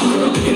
Girl,